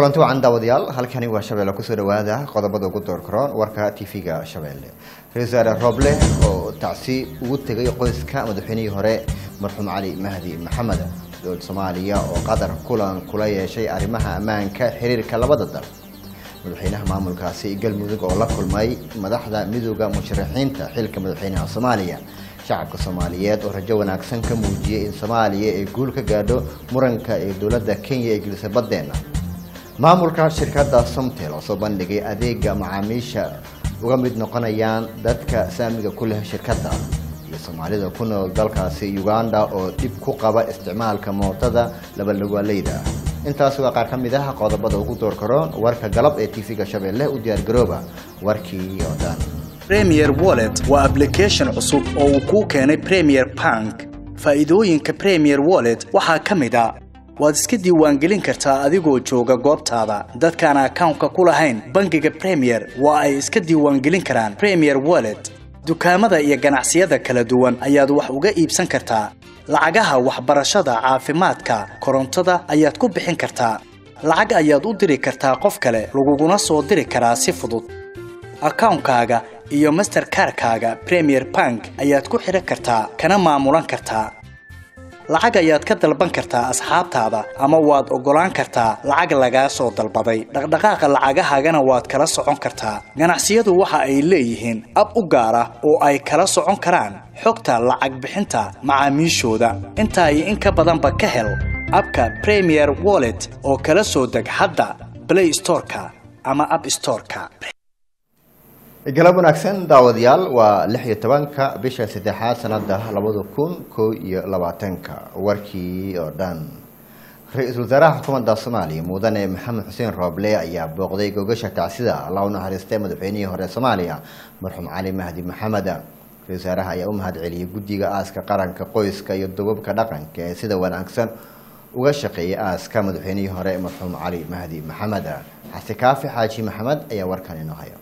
kulanti wacan daawadayaal halkani waa shabeelle ku soo dhawaada qodobada ugu door karoon warka tv-ga shabeelle. Ra'isul wasaare rooble oo tacsi ugu tegay qoyska madaxweynihii hore marxuum cali mahdi maxamed dowlad soomaaliya oo qatar kulan kula yeeshay arrimaha ammaanka xiriirka labada dal. Madaxweynaha maamulkaasi galmudug oo la kulmay madaxda midooda musharaxiinta xilka madaxweynaha soomaaliya. Shacabka soomaaliyeed oo rajo wanaagsan ka muujiyay in soomaaliya ay guul ka gaadho muranka ee dowladda kenya ee gelisa baddeena maamulka shirkadda somtel oo soo bandhigay adeega macaamiisha uga mid noqonayaan dadka saamiga ku leh shirkadda iyo soomaalida ku nool dalkaasi uganda oo dhib ku qaba isticmaalka mootada labalugaaleyda intaas waa qaar ka mid ah qodobada ugu door karoon warka galab ee tv-ga shabeelle u diyaargarooba warkii oo dhan. Premier wallet waa application cusub oo uu kuu keenay premier bank faa'iidooyinka premier wallet waxaa ka mid a waad iska diiwaangelin kartaa adigoo jooga goobtaada dadkaan akawnka ku lahayn bangiga premier waa ay iska diiwaangelin karaan premier wallet. Dukaamada iyo ganacsiyada kala duwan ayaad wax uga iibsan kartaa. Lacagaha waxbarashada caafimaadka korontada ayaad ku bixin kartaa. Lacag ayaad u diri kartaa qof kale laguguna soo diri karaa si fudud. Akawnkaaga iyo masterkarkaaga premier bank ayaad ku xidhan kartaa kana maamulan kartaa lacag ayaad ka dalban kartaa asxaabtaada ama waad oggolaan kartaa lacag lagaa soo dalbaday dhaqdhaqaaqa lacagahaagana waad kala socon kartaa. Ganacsiyadu waxa ay leeyihiin ab u gaar ah oo ay kala socon karaan xogta lacag bixinta macaamiishooda. Intaa in ka badanba ka hel abka premier wallet oo kala soo deg hadda blay storeka ama ab storeka galab wanaagsan daawadayaal waa lix iyo tobanka bisha saddexaad sanada labada kun koo iyo labaatanka warkii oo dhan. Ra'iisul wasaaraha xukuumadda soomaaliya mudane maxamed xuseen rooble ayaa booqday gogasha tacsida u naxariistay madaxweynihii hore soomaaliya marxuum cali mahdi maxamed. Ra'isul wasaaraha ayaa u mahad celiyay guddiga aaska qaranka qoyska iyo dubabka dhaqanka ee sida wanaagsan uga shaqeeyay aaska madaxweynihii hore marxuum cali mahdi maxamed. Xase kaafi xaaji maxamed ayaa warkan inoo haya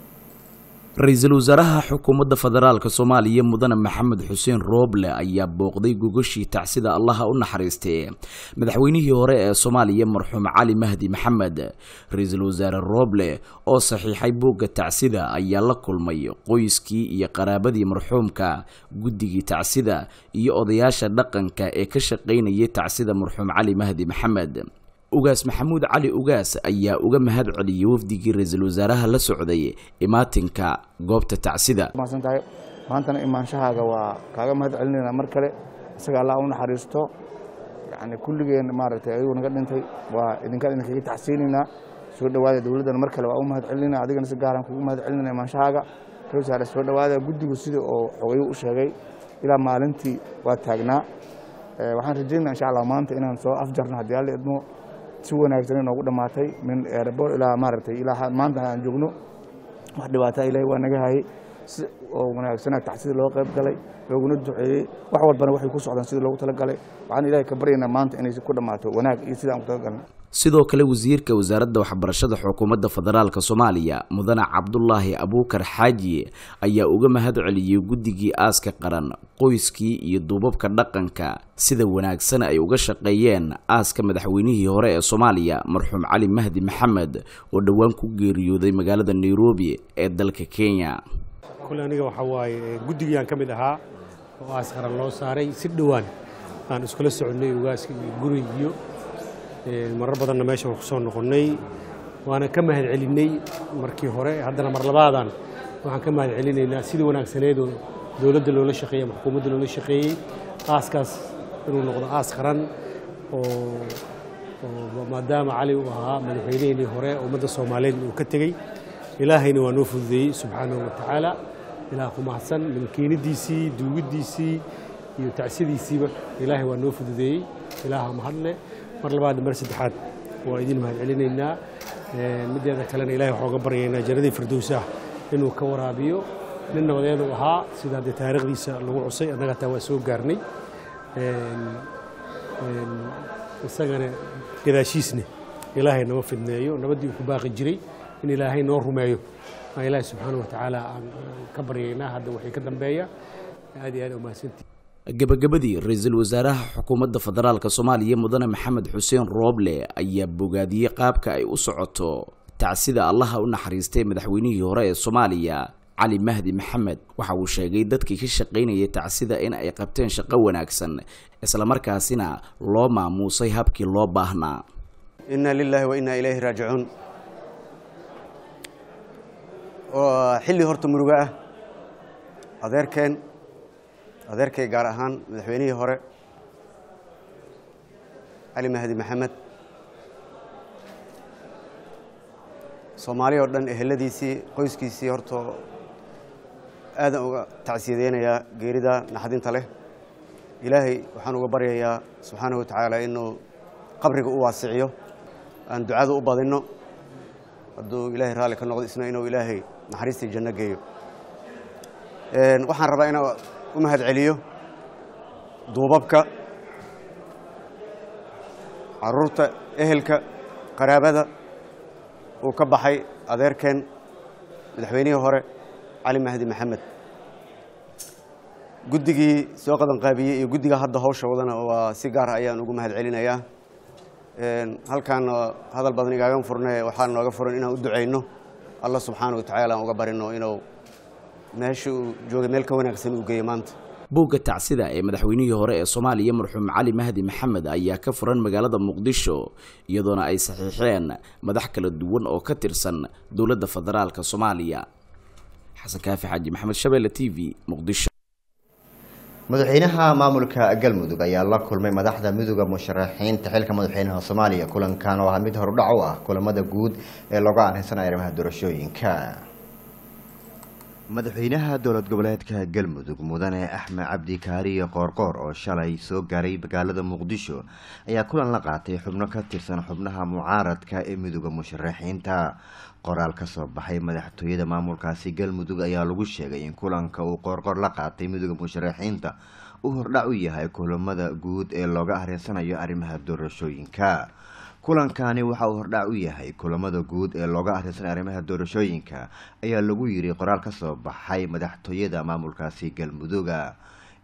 ra'iisul wasaaraha xukuumadda federaalka soomaaliya mudane maxamed xuseen rooble ayaa booqday gogashii tacsida allaha u naxariistay. Madaxweynihii hore ee soomaaliya marxuum cali mahdi maxamed ra'iisul wasaare rooble oo saxiixay boogga tacsida ayaa la kulmay qoyskii iyo qaraabadii marxuumka guddigii tacsida iyo odayaasha dhaqanka ee ka shaqaynayay tacsida marxuum cali mahdi maxamed ugaas maxamuud cali ugaas ayaa uga mahad celiyey wafdigii ra'iisul wasaaraha la socday imaatinka goobta tacsida mahadsan tahay maantana imaanshahaaga waa kaaga mahad celinayna mar kale. Isaga allah u naxariisto yani kulligeen maaragtay ayuu naga dhintay. Waa idinkaan idinkaga tacsiinaynaa soo dhowaada dowladdana mar kale waa u mahad celinayna. Adigana si gaaran kugu mahad celinayna imaanshahaaga ra'isul wasaare soo dhowaada guddigu sida oo xogayu u sheegay. Ilaa maalintii waa taagnaa. Waxaan rajaynaa insha allah maanta inaan soo afjarno haddii alla idmo si wanaagsan inoogu dhammaatay min erebor ilaa maaragtay ilaa maanta aan joogno wax dhibaataa ilahay waa naga hayay si oo wanaagsana tacsida loo qayb galay looguna duceeyey wax walbana waxay ku socdaan sidii loogu talagalay. Waxaan ilahay ka baryaynaa maanta inay ku dhammaato wanaag iyo sidaan ku talagalna sidoo kale wasiirka wasaaradda waxbarashada xukuumadda federaalka soomaaliya mudane cabdulaahi abuukar xaaji ayaa uga mahad celiyey guddigii aaska qaran qoyskii iyo duubabka dhaqanka sida wanaagsan ay uga shaqeeyeen aaska madaxweynihii hore ee soomaaliya marxuum cali mahdi maxamed oo dhowaan ku geeriyooday magaalada nairobi ee dalka kenya. Kule aniga waxaa waaye guddigiiaan ka mid ahaa oo aas qaran loo saaray si dhowaan aan iskula soconnay ugaaska iyo marar badanna meesha waan ku soo noqonnay waana ka mahad celinnay markii hore. Haddana mar labaadan waxaan ka mahad celinaynaa sidii wanaagsaneedoo dowladda loola shaqeeyey ama xukuumadda loola shaqeeyey. Aaskaas inuu noqdo aas qaran oo maadaama cali uu ahaa madaxweynihii hore ummadda soomaaliyeed uu ka tegey. Ilaahayna waa noo fududeeyey subxaanahu wa tacaala. Ilaah ku mahadsan milkiinidiisii duugiddiisii iyo tacsiyadiisiiba ilaahay waa noo fududeeyey. Ilaaha mahadle mar labaad mar saddexaad waa idin mahad celinaynaa mideeda kalena ilahay waxaa uga baryaynaa jannadii firdowsah inuu ka waraabiyo. Nin nabadeed ahaa sidaa dee taariikhdiisa lagu cusay annaga taa waa soo gaarnay. Isagana gadaashiisne ilaahay nama fidneeyo nabaddii uu ku baaqi jiray in ilaahay noo rumeeyo. Aa ilaahay subxaana wa tacaala aan ka baryaynaa hadda waxay ka dambeeya. Aad iyo aad umahadsantii gabagabadii ra'iisul wasaaraha xukuumadda federaalk soomaaliya mudane maxamed xuseen rooble ayaa bogaadiyey qaabka ay u socoto tacsida allaha u naxariistay madaxweynihii hore ee soomaaliya cali mahdi maxamed. Waxa uu sheegay dadkii ka shaqaynayay tacsida in ay qabteen shaqo wanaagsan islamarkaasina loo maamuusay habkii loo baahnaa. Inna lilaahi wa ilayhi raajicuun. Xilli horta murugo ah adeerkeen adeerkay gaar ahaan madaxweynihii hore cali mahdi maxamed. Soomaali oo dhan eheladiisii qoyskiisii horta aadan uga tacsiyadeynayaa geerida naxdinta leh. Ilaahay waxaan uga baryayaa subxaanahu wa tacaala inuu qabriga u waasiciyo aan ducada u badinno. Hadduu ilaahay raalli ka noqdo isna inuu ilaahay naxariistii janno geeyo. Waxaan rabaa inaan u mahad celiyo duubabka carruurta ehelka qaraabada uu ka baxay adeerkeen madaxweynihii hore cali mahdi maxamed. Guddigii soo qabanqaabiyey iyo guddiga hadda hawsha wadana waa si gaara ayaan ugu mahad celinayaa halkaana hadal badan igaagan furne waxaa nooga furan inaan u ducayno. Allah subxaana wa tacaala aan uga barino inuu meesha uu joogay meel ka wanaagsan uu geeyo maanta. Buugga tacsida ee madaxweynihii hore ee soomaaliya marxuum cali mahdi maxamed ayaa ka furan magaalada muqdisho iyadoona ay saxiixeen madax kala duwan oo ka tirsan dowladda federaalk soomaaliya. Xasan kaafi xaaji maxamed shabeelle t v muqdisho. Madaxweynaha maamulka galmudug ayaa la kulmay madaxda midooda musharaxiinta xilka madaxweynaha soomaaliya kulankan oo ah mid horudhac u ah kulamada guud ee looga aaneysanaya arrimaha doorashooyinka madaxweynaha dowlad goboleedka galmudug mudane axmed cabdi kaariye qoorqoor oo shalay soo gaaray magaalada muqdisho ayaa kulan la qaatay xubno ka tirsan xubnaha mucaaradka ee midooda musharaxiinta. Qoraal ka soo baxay madaxtooyada maamulkaasi galmudug ayaa lagu sheegay in kulanka uu qoorqoor la qaatay midooda musharaxiinta uu hordhac u yahay kulamada guud ee looga areensanayo arrimaha doorashooyinka kulankani waxa uu hordhac u yahay kulamada guud ee looga areensanayo arrimaha doorashooyinka. Ayaa lagu yiri qoraal ka soo baxay madaxtooyada maamulkaasi galmuduga.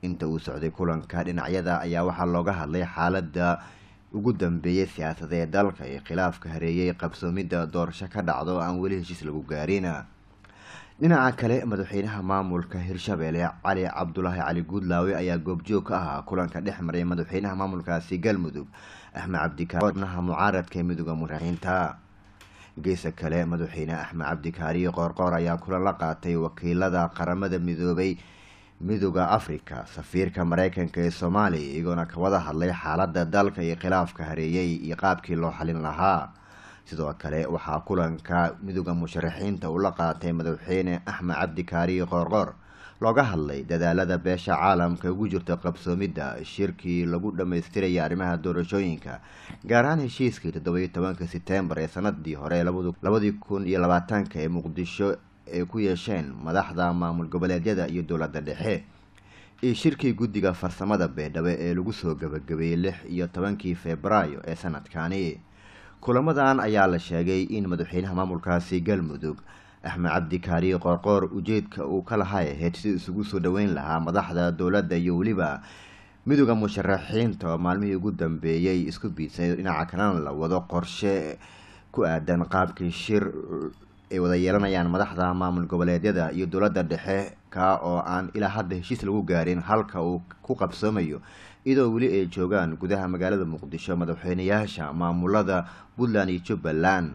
Inta uu socday kulanka dhinacyada ayaa waxaa looga hadlay xaalada ugu dambeeyay siyaasadee dalka ee khilaafka hareeyay qabsoomidda doorasho ka dhacdo aan weli heshiis lagu gaarin dhinaca kale madaxweynaha maamulka hirshabeelle cali cabdulaahi cali guudlaawe ayaa goobjoog ka ahaa kulanka dhex maray madaxweynaha maamulkaasi galmudug axmed cabdikaari xubnaha mucaaradka ee midooda musharaxiinta geesa kale madaxweyne axmed cabdikaariye qoorqoor ayaa kulan la qaatay wakiilada qaramada midoobay midooda africa safiirka mareykanka ee soomaaliya iyagoona ka wada hadlay xaalada dalka iyo khilaafka hareeyay iyo qaabkii loo xalin lahaa sidoo kale waxaa kulanka midooda musharaxiinta uu la qaatay madaxweyne axmed cabdikaariye qoorqoor looga hadlay dadaalada beesha caalamka ugu jirta qabsoomidda shirkii lagu dhammaystiraya arrimaha doorashooyinka gaar ahaan heshiiskii toddobiyo tobanka setembar ee sanadii hore labadii kun iyo labaatanka ee muqdisho ay ku yeesheen madaxda maamul goboleedyada iyo dowladda dhexe iyo shirkii guddiga farsamada beedhabe ee lagu soo gabagabeeyey lix iyo tobankii febraayo ee sanadkani kulamadan ayaa la sheegay in madaxweynaha maamulkaasi galmudug axmed cabdi kaariye qoorqoor ujeedka uu ka lahay ahayd si isugu soo dhoweyn lahaa madaxda dowladda iyo weliba midooda musharaxiinta oo maalmihii ugu dambeeyey isku biidsay dhinaca kalena la wado qorshe ku aadan qaabkii shir ay wada yeelanayaan madaxda maamul goboleedyada iyo dowladda dhexe ka oo aan ilaa hadda heshiis lagu gaarin halka uu ku qabsoomayo iyadoo weli ay joogaan gudaha magaalada muqdisho madaxweynayaasha maamulada puntland iyo jubbaland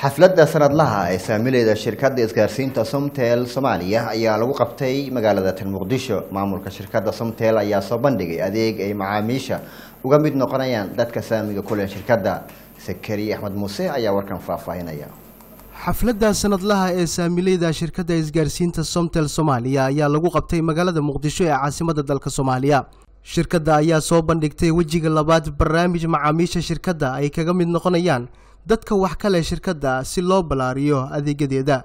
xafladda sanadlaha ee saamileeda shirkadda isgaarsiinta somtel soomaaliya ayaa lagu qabtay magaalada tan muqdisho. Maamulka shirkadda somtel ayaa soo bandhigay adeeg ay macaamiisha uga mid noqonayaan dadka saamiga kuleh shirkadda. Sakari axmed muuse ayaa warkan faahfaahinaya. Xafladda sanadlaha ee saamileyda shirkadda isgaarsiinta somtel soomaaliya ayaa lagu qabtay magaalada muqdisho ee caasimadda dalka soomaaliya. Shirkadda ayaa soo bandhigtay wejiga labaad barnaamij macaamiisha shirkadda ay kaga mid noqonayaan dadka wax ka leh shirkadda si loo ballaariyo adeegyadeeda.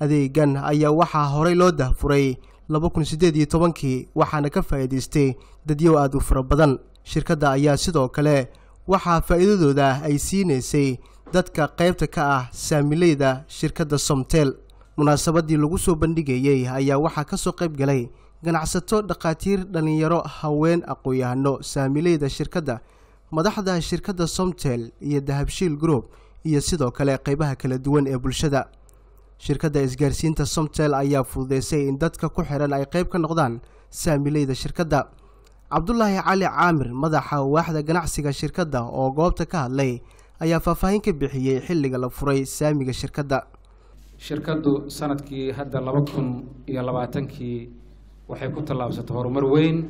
Adeegan ayaa waxaa horey loo dahfuray laba kun siddeed iyo tobankii waxaana ka faa'iidaystay dadyow aada u fara badan. Shirkadda ayaa sidoo kale waxaa faa'iidadooda ay siinaysay dadka qaybta ka ah saamileyda shirkadda somtel. Munaasabadii lagu soo bandhigayey ayaa waxaa ka soo qayb galay ganacsato dhakhaatiir dhallinyaro haween aqoon-yahano saamileyda shirkadda madaxda shirkadda somtel iyo dahabshiil group iyo sidoo kale qeybaha kala duwan ee bulshada. Shirkadda isgaarsiinta somtel ayaa fududeysay in dadka ku xihan ay qeyb ka noqdaan saamileyda shirkadda. Cabdulaahi cali caamir madaxa waaxda ganacsiga shirkadda oo goobta ka hadlay ayaa faahfaahin ka bixiyey xilliga la furay saamiga shirkadda. Shirkaddu sannadkii hadda laba kun iyo labaatankii waxay ku tallaabsatay horumar weyn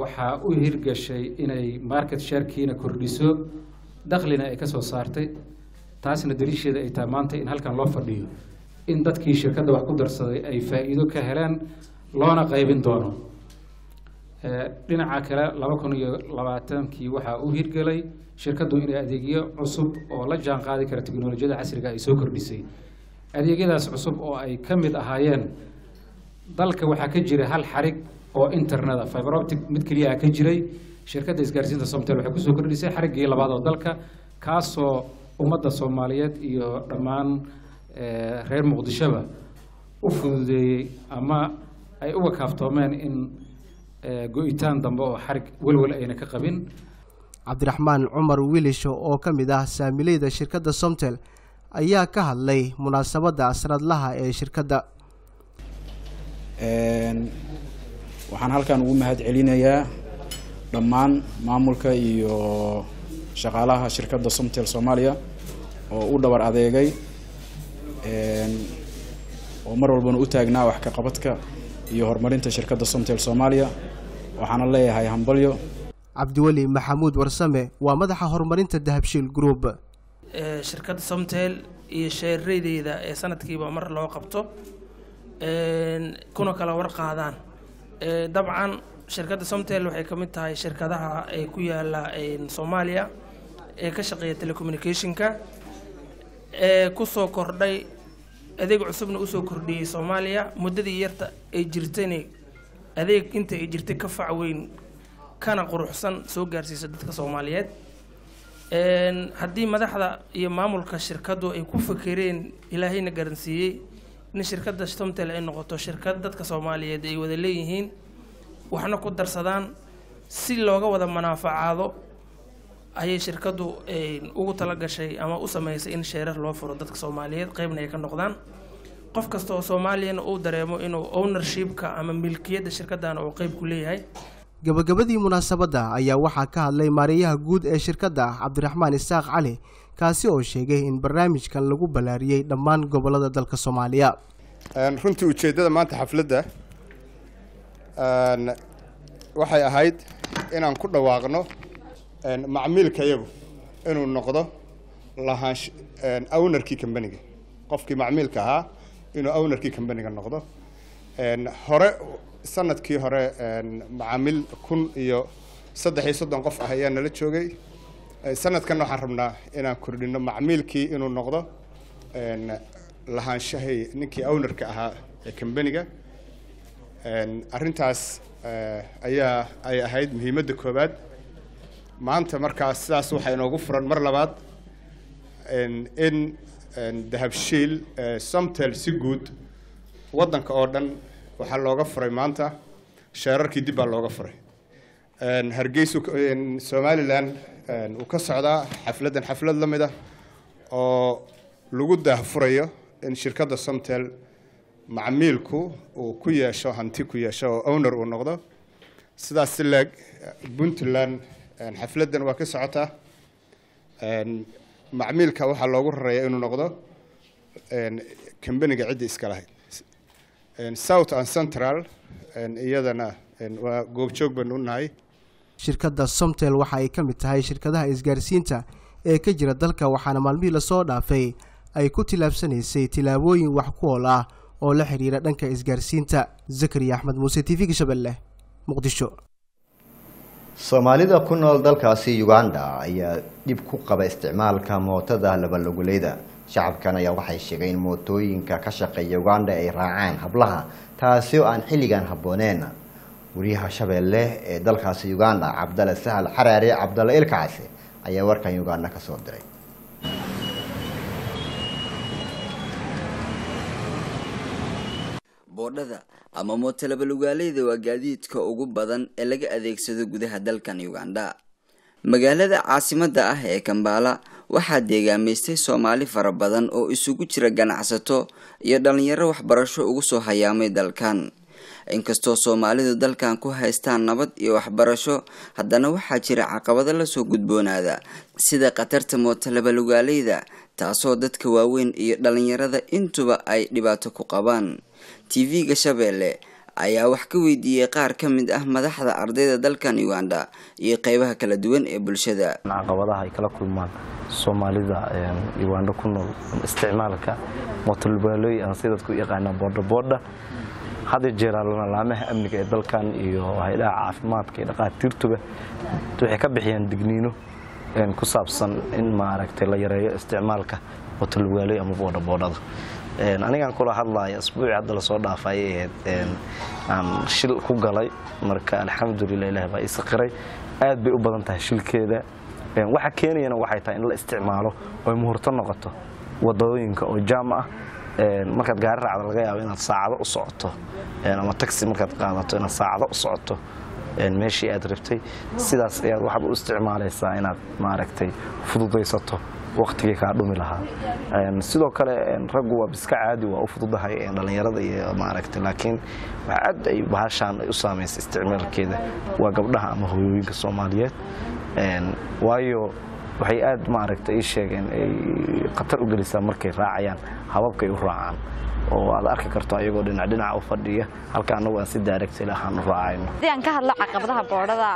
waxaa u hirgashay inay market sharekiina kordhiso daklina ay ka soo saartay taasna daliisheeda ay tahay maanta in halkan loo fadhiyo in dadkii shirkadda wax ku darsaday ay faa'iido ka heleen loona qaybin doono. Dhinaca kale laba kun iyo labaatankii waxaa u hirgelay shirkaddu inay adeegyo cusub oo la jaan qaadi kara teknolojiyada casriga ay soo kordhisay. Adeegyadaas cusub oo ay ka mid ahaayeen dalka waxaa ka jira hal xarig oo interneta fiber optic mid keliya ka jiray. Shirkadda isgaarsiinta somtel waxay ku soo kordhisay xariggii labaad oo dalka kaasoo ummadda soomaaliyeed iyo dhammaan reer muqdishoba u fududeeyey ama ay uga kaaftoomeen in go-itaan dambe oo xarig welwel ayna ka qabin. Cabdiraxmaan cumar wilisho oo ka mid ah saamileyda shirkadda somtel ayaa ka hadlay munaasabadda asradlaha ee shirkadda waxaan halkan ugu mahad celinayaa dhammaan maamulka iyo shaqaalaha shirkadda somtel soomaaliya oo u dhabar adeegay oo mar walbana u taagnaa wax ka qabadka iyo horumarinta shirkadda somtel soomaaliya. Waxaana leeyahay hambalyo. Cabdiweli maxamuud warsame waa madaxa horumarinta dahabshiil group. Shirkadda somtel iyo sheereydeeda ee sanadkiiba mar loo qabto kuna kala war qaadaan dabcan shirkadda somtel waxay ka mid tahay shirkadaha ee ku yaalla soomaaliya ee ka shaqeeya telecommunicationka. Ee ku soo kordhay adeeg cusubna u soo kordhiyey soomaaliya muddadii yarta ay jirtayna adeeg inta ay jirtay ka fac weyn kana quruxsan soo gaarsiisa dadka soomaaliyeed. Haddii madaxda iyo maamulka shirkaddu ay ku fakereen ilaahayna garansiiyey in shirkadda somtel ay noqoto shirkad dadka soomaaliyeed ay wada leeyihiin waxna ku darsadaan si looga wada manaafacaado ayay shirkaddu ugu talagashay ama u sameysay in sheerar loo furo dadka soomaaliyeed qeybna ay ka noqdaan. Qof kasta oo soomaaliyana uu dareemo inuu ownershipka ama milkiyadda shirkaddan uu qeyb ku leeyahay. Gabagabadii munaasabadda ayaa waxaa ka hadlay maareeyaha guud ee shirkadda cabdiraxmaan isaaq cali kaasi oo sheegay in barnaamijkan lagu ballaariyey dhammaan gobollada dalka soomaaliya. Runtii ujeeddada maanta xafladda waxay ahayd inaan ku dhawaaqno macmiilka iyagu inuu noqdo lahaansh ownerkii kambaniga. Qofkii macmiilka ahaa inuu ownerkii kambaniga noqdo. Hore sannadkii hore macaamiil kun iyo saddex iyo soddon qof ah ayaa nala joogay sanadkan waxaan rabnaa inaan kordhino macmiilkii inuu noqdo lahaanshahay ninkii ownerka ahaa ee kambaniga arrintaas ayaa ay ahayd muhiimadda koowaad. Maanta markaas sidaas waxaa inoogu furan. Mar labaad in dahabshiil somtel si guud waddanka oo dhan waxaa looga furay maanta. Sheerarkii dib baa looga furay hargeysu somalilan uu ka socdaa xafladdan xaflad la mid ah oo lagu daahfurayo in shirkadda somtel macmiilku uu ku yeesho hanti ku yeesho oo owner uu noqdo. Sidaas si puntland xafladdan waa ka socotaa macmiilka waxaa loogu raraya inuu noqdo kambaniga cidda iska lahayd. South and central iyadana waa goobjoog baynu u shirkadda somtel waxa ay ka mid tahay shirkadaha isgaarsiinta ee ka jira dalka waxaana maalmihii la soo dhaafay ay ku tillaabsanaysay tillaabooyin wax ku ool ah oo la xidhiira dhanka isgaarsiinta. Zakariya axmed muuse t v gashabelle muqdisho. Soomaalida ku nool dalkaasi uganda ayaa dhib ku qaba isticmaalka mootada labalogoleyda shacabkan ayaa waxay sheegeen in mootooyinka ka shaqeeya uganda ay raacaan hablaha taasi oo aan xilligan habbooneen wariyaha shabeelle ee dalkaasi uganda cabdale sahal xaraare cabdalle ilkacase ayaa warkan uganda ka soo diray. Boodhada ama mootolabalugaaleyda waa gaadiidka ugu badan ee laga adeegsado gudaha dalkan uganda. Magaalada caasimadda ah ee kambaala waxaa deegaamaystay soomaali fara badan oo isugu jira ganacsato iyo dhalinyaro waxbarasho ugu soo hayaamay dalkan inkastoo soomaalidu dalkan ku haystaan nabad iyo waxbarasho haddana waxaa jira caqabado la soo gudboonaada sida khatarta mootolabalugaaleyda taasoo dadka waaweyn iyo dhalinyarada intuba ay dhibaato ku qabaan. Tv-ga shabeelle ayaa wax ka weydiiyey qaar ka mid ah madaxda ardayda dalkan uganda iyo qeybaha kala duwan ee bulshada. Caqabadaha ay kala kulmaan soomaalida uganda ku nool isticmaalka mootolbaalooy aan si dadku u yaqaanaan boodhaboodha hadda jeeraalana laamaha amniga ee dalkan iyo hay'adaha caafimaadka iyo dhaqaatiirtuba waxay ka bixiyaan digniino ku saabsan in maaragtay la yareeyo isticmaalka mootolbaalooy ama boodhaboodhada anigaan kula hadlaya asbuuci hadda la soo dhaafay ahayd shil ku galay marka alxamdulilah ilaah baa isaqiray aad bay u badan tahay shilkeeda. Waxa keenayana waxay tahay in la isticmaalo oy muhurto noqoto waddooyinka oo jaam ah markaad gaari raacda laga yaabo inaad saacado u socoto. Ama taxi markaad qaadato inaad saacado u socoto. Meeshii aad rabtay sidaas ayaad waxaad u isticmaalaysaa inaad maaragtay fududaysato waqtigii kaa dhumi lahaa. Sidoo kale raggu waa biska caadi waa u fududahay dhallinyarada iyo maaragtay laakiin aad ay bahashaan ay u saamaysay isticmaalkeeda. Waa gabdhaha ama hooyooyinka soomaaliyeed. Waayo waxay aad maaragtay ii sheegeen ay khatar u gelisaa markay raacayaan hababkay u raacaan. Oo aad arki karto ayagoo dhinac dhinaca u fadhiya halka annagu aan si daaragtay ahaan u raacayno haddii aan ka hadlo caqabadaha boodhada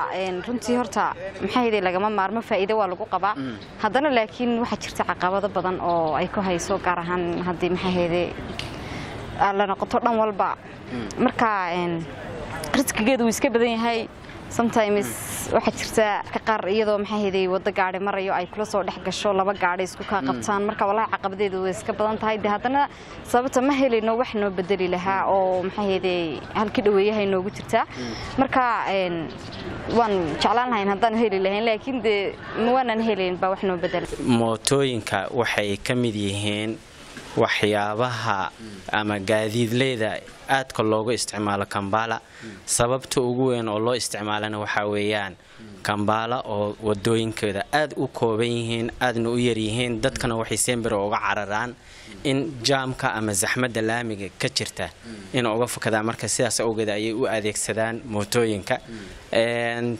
runtii horta maxaa yidhi lagama maarmo faa'iido waa lagu qabaa. Haddana laakiin waxaa jirta caqabado badan oo ay ku hayso gaar ahaan haddii maxaa yidhi la noqoto dhan walba. Marka riskigeedu wuu iska badan yahay sometimes waxaa jirta ka qaar iyadoo maxaa heday waddo gaari marayo ay kula soo dhex gasho laba gaari isku kaa qabtaan. Marka wallahi caqabadeedu way iska badan tahay. De haddana sababta ma helayno wax noo bedeli lahaa oo maxaa heday halkii dhaweeyahay noogu jirtaa marka waan jeclaan lahayn haddaan heli lahayn laakiin de waanan helayn baa wax noo bedela mootooyinka waxay ka mid yihiin waxyaabaha ama gaadiidleyda aadka loogu isticmaalo kambala sababta ugu weyn oo loo isticmaalana waxaa weeyaan kambala oo wadooyinkeeda aad u kooban yihiin aadna u yaryihiin dadkana waxay sembir uga cararaan in jaamka ama zaxmadda laamiga ka jirta ina uga fakadaan marka sidaas awgeed ayay u adeegsadaan mootooyinka.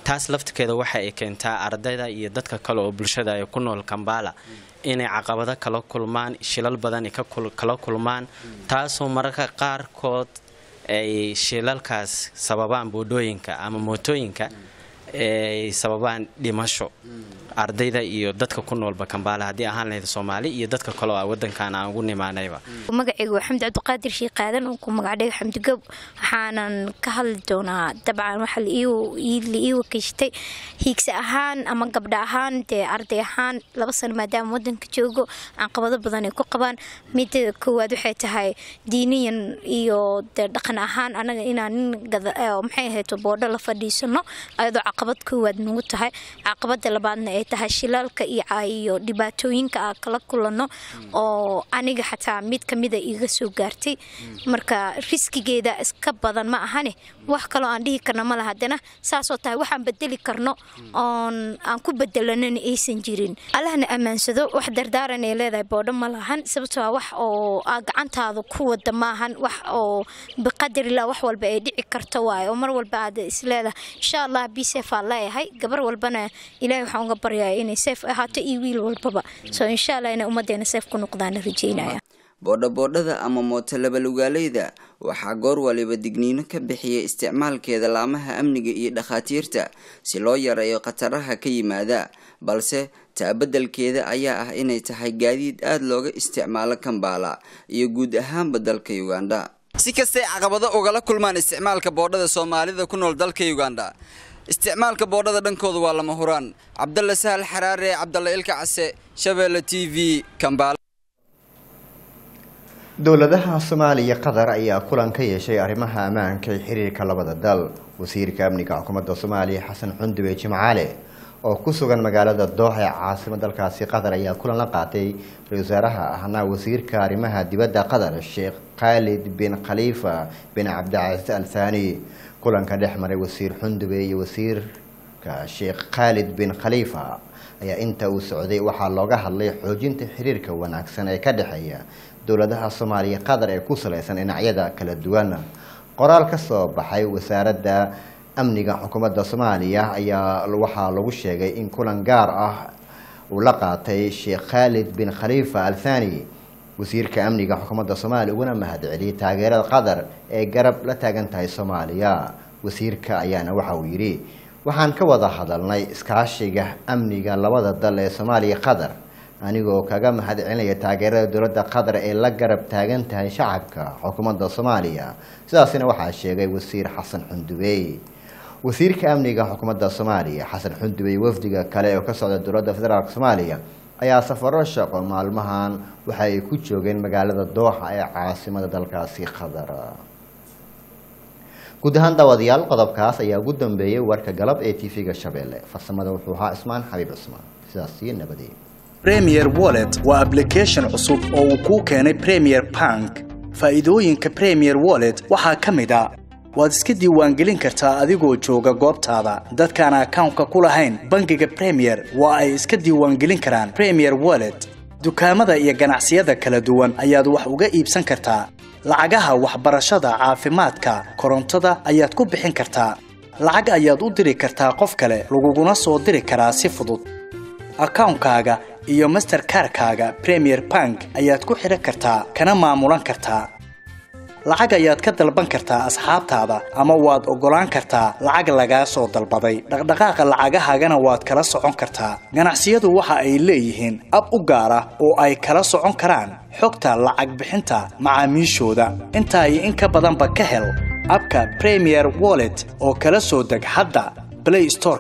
Taas laftirkeeda waxa ay keentaa ardayda iyo dadka kale oo bulshada ay ku nool kambala inay caqabado kala kulmaan shilal badan kala kulmaan taasoo mararka qaarkood ay shilalkaas sababaan boodhooyinka ama mootooyinka ay sababaan dhimasho ardayda iyo dadka ku noolba kambaala haddii ahaan lahayd soomaali iyo dadka kale oo wadankan aan ugu nimaanayba. Magacaygu waa xamdi cabdiqaadir shii qaadan oo ku magacdhega xamdi gob waxaanan ka hadli doonaa dabcan waxa la ii wakeyshtay hiigsi ahaan ama gabdha ahaan dee arday ahaan laba sano maadaama wadanka joogo caqabado badan ay ku qabaan. Midda koowaad waxay tahay diiniyan iyo dee dhaqan ahaan anaga inaan nin maxay ahayd boodho la fadhiisano ayadoo caqabad koowaad nagu tahay. Caqabada labaadna ay tahay shilaalka iyo dhibaatooyinka aan kala kulano oo aniga xataa mid kamida iga soo gaartay. Marka riskigeeda iska badan ma ahane wax kaloo aan dhihi karno ma laha. Haddana saasoo tahay waxaan bedeli karno oon aan ku bedelanana aysan jirin. Allahna ammaansado wax dardaaran ay leedahay boodho ma lahan. Sababtoo wax oo aa gacantaada ku wada maahan wax oo biqadarillah wax walba ay dhici karto waaye oo mar walba aad isleedahay insha allah bisef aa leeyahay gabar walbana ilahay waxaan uga baryaa inay seef ahaato iyo wiil walbaba. So insha allah inay ummadeena seef ku noqdaana rajeynaya boodhaboodhada ama mootolabalugaaleyda waxaa goor waliba digniino ka bixiyay isticmaalkeeda laamaha amniga iyo dhakhaatiirta si loo yareeyo khataraha ka yimaada. Balse taabadelkeeda ayaa ah inay tahay gaadiid aada looga isticmaalo kambaala iyo guud ahaanba dalka uganda. Si kastay caqabado ugala kulmaan isticmaalka boodhada soomaalida ku nool dalka uganda isticmaalka boodhada dhankooda waa lama huraan. Cabdalla sahal xaraare cabdalla ilka case shabeelle t v kambaala dowladaha soomaaliya qatar ayaa kulan ka yeeshay arrimaha ammaanka ee xiriirka labada dal. Wasiirka amniga xukuumadda soomaaliya xasan xundube jimcaale oo ku sugan magaalada dooxa ee caasimada dalkaasi qatar ayaa kulan la qaatay ra'isul wasaaraha ahna wasiirka arrimaha dibadda qatar sheekh khaalid bin khaliifa bin cabdicasiis al thani kulanka dhex maray wasiir xundube iyo wasiirka sheekh khaalid bin khaliifa ayaa inta uu socday waxaa looga hadlay xoojinta xiriirka wanaagsan ee ka dhexeeya dowladaha soomaaliya qatar ee ku salaysan dhinacyada kala duwan. Qoraal ka soo baxay wasaaradda amniga xukuumadda soomaaliya ayaa waxaa lagu sheegay in kulan gaar ah uu la qaatay sheekh khaalid bin khaliifa al thani wasiirka amniga xukuumadda soomaaliya uguna mahadceliyey taageerada qatar ee garab la taagan tahay soomaaliya. Wasiirka ayaana waxa uu yidhi waxaan ka wada hadalnay iskaashiga amniga labada dal ee soomaaliya qatar anigoo kaga mahadcelinaya taageerada dowladda qatar ee la garab taagan tahay shacabka xukuumadda soomaaliya. Sidaasina waxaa sheegay wasiir xasan xundubey wasiirka amniga xukuumadda soomaaliya xasan xundubey wafdiga kale oo ka socda dowladda federaalk soomaaliya ayaa safaro shaqo maalmahan waxa ay ku joogeen magaalada dooxa ee caasimada dalkaasi qatar guud ahaan daawadayaal qodobkaas ayaa ugu dambeeyey warka galab ee tv-ga shabeelle. Farsamada wuxuu ahaa ismaan xabiib cusmaan. Sidaas iyo nabadee premier wallet waa application cusub oo uu kuu keenay premier bank. Faa'iidooyinka premier wallet waxaa ka mid a waad iska diiwaangelin kartaa adigoo jooga goobtaada. Dadkaan akawnka ku lahayn bangiga premier waa ay iska diiwaangelin karaan premier wallet. Dukaamada iyo ganacsiyada kala duwan ayaad wax uga iibsan kartaa. Lacagaha waxbarashada caafimaadka korontada ayaad ku bixin kartaa. Lacag ayaad u diri kartaa qof kale laguguna soo diri karaa si fudud. Akawnkaaga iyo masterkarkaaga premier bank ayaad ku xidhan kartaa kana maamulan kartaa lacag ayaad ka dalban kartaa asxaabtaada ama waad oggolaan kartaa lacag lagaa soo dalbaday dhaqdhaqaaqa lacagahaagana waad kala socon kartaa. Ganacsiyadu waxa ay leeyihiin ab u gaar ah oo ay kala socon karaan xogta lacag bixinta macaamiishooda. Intaa iyo in ka badanba ka hel abka premier wallet oo kala soo deg hadda play store